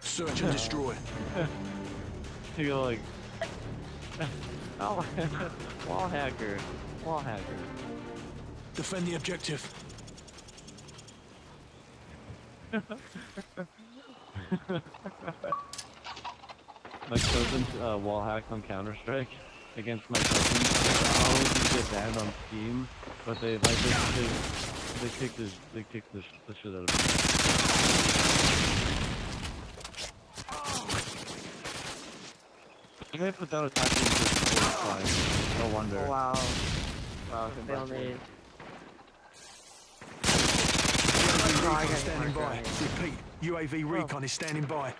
Search and destroy. You're like, oh, wall hacker, wall hacker. Defend the objective. My cousin uh, wall hacked on Counter Strike against my cousin. Not did get banned on Steam, but they like they they, they kicked his they kicked the, the shit out of him. And they put down a tackle in just No wonder. Oh, wow. Wow, Stalemate. UAV recon standing by. Repeat. UAV oh. recon is standing by.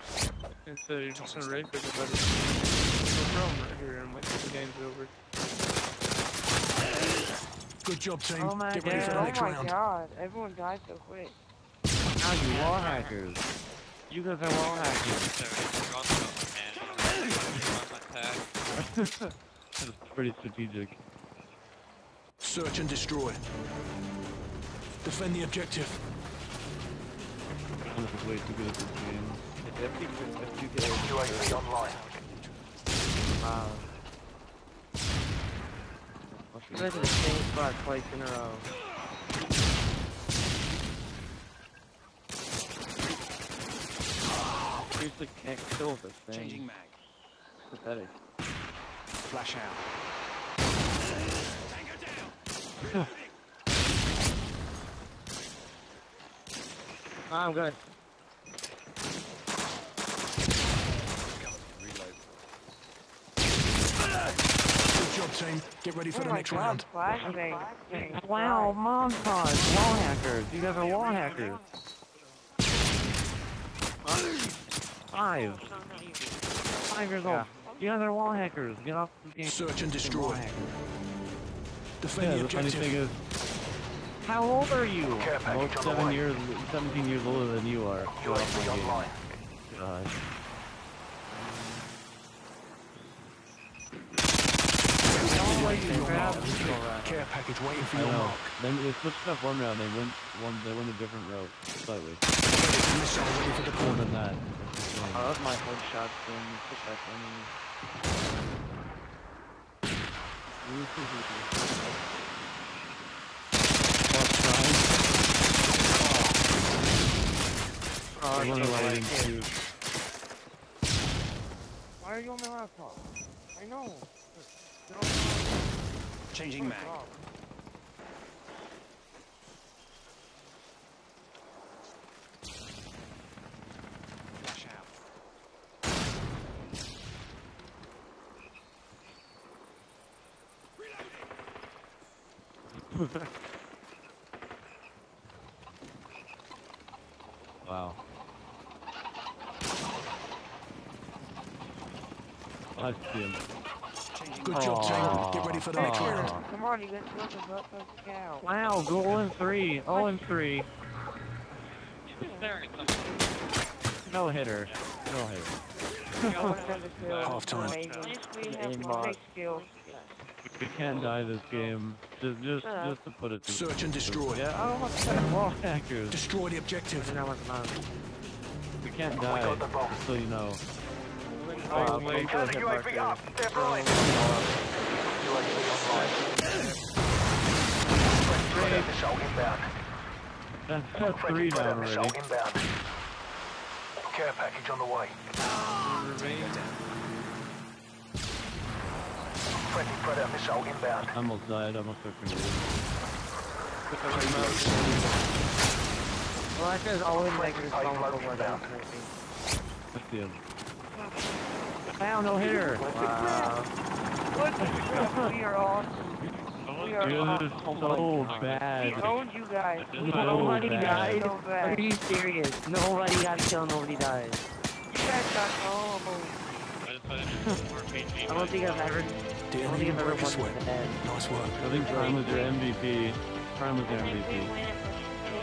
Instead of just gonna raid pick no problem right here and wait the game's over. Good job, team. Oh my Get ready for the god. next Oh my round. god. Everyone died so quick. Now you wall hackers. You guys are wall hackers. That's pretty strategic. Search and destroy. Defend the objective. This is way too good at this game. You could, if UAV online. Wow. You guys are the same spot twice in a row. Seriously can't kill this thing. Changing mag. Pathetic. Flash out. Ah, I'm good. Good job, team. Get ready for Oh the next god, round. flashbang. Wow, montage, wall hackers. You guys are wall hackers. Five. Five years old. You guys are wall hackers. Get off the game. Search and destroy. hackers. Defend Yeah, the the funny thing objective. Is, how old are you? Care package Most seven years, 17 years older than you are. Get off my UAV game. online. God. Care package waiting for I your know. mark. Then they switched up one round. They went one. They went a different route slightly. Missile ready for More deployment. than that. Oh, that was my whole shot thing. Put that thing Oh, in. one Oh, lighting too. Why are you on my laptop? I know. Changing mag. Flash. Wow. I see him. Good job, team. Get ready for the next round. Come on, you guys look a butt fucking cow. Wow, goal in three. Oh, in three. No hitter. No hitter. Half time. We can't die this game. Just, just, just to put it. To Search and destroy. Yeah, I don't want to play wall hackers. Destroy the objective. Now what's mine? We can't die. Just so you know. That's, three down already. Care package on the way. Friendly predator missile inbound. I almost died. I almost took grenade. Well, that says always negative Pave Low phone over inbound. I see him. Wow, no hitter. Wow. What? we are awesome. We are Dude, awesome. this is so bad. We owned you guys. So Nobody bad. died. So Are you serious? Nobody got killed, nobody died. You guys got oh. I don't think I've ever, I don't think I've ever work won sweat. dead. Nice work. I think Prime was your MVP. Prime was your MVP.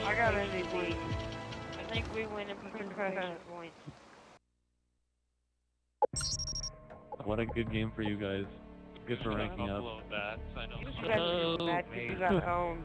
I got MVP. I think we win in concussion points. What a good game for you guys. Good for ranking up. That, so I know. You guys are bad 'cause you got owned.